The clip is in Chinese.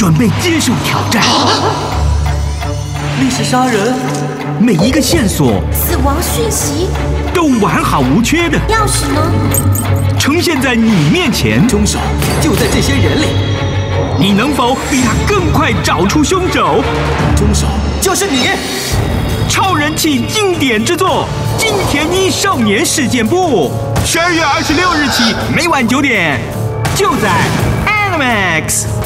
准备接受挑战。历史杀人，每一个线索死亡讯息，都完好无缺的钥匙呢？呈现在你面前。凶手就在这些人里，你能否比他更快找出凶手？凶手就是你！超人气经典之作《金田一少年事件簿》，十二月二十六日起，每晚九点，就在 Animax。